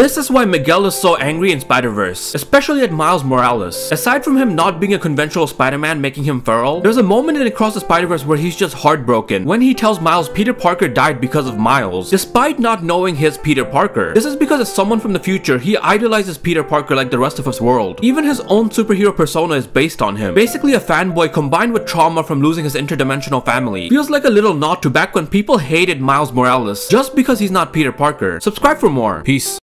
This is why Miguel is so angry in Spider-Verse, especially at Miles Morales. Aside from him not being a conventional Spider-Man making him feral, there's a moment in Across the Spider-Verse where he's just heartbroken when he tells Miles Peter Parker died because of Miles, despite not knowing his Peter Parker. This is because as someone from the future, he idolizes Peter Parker like the rest of his world. Even his own superhero persona is based on him. Basically a fanboy combined with trauma from losing his interdimensional family. Feels like a little nod to back when people hated Miles Morales just because he's not Peter Parker. Subscribe for more. Peace.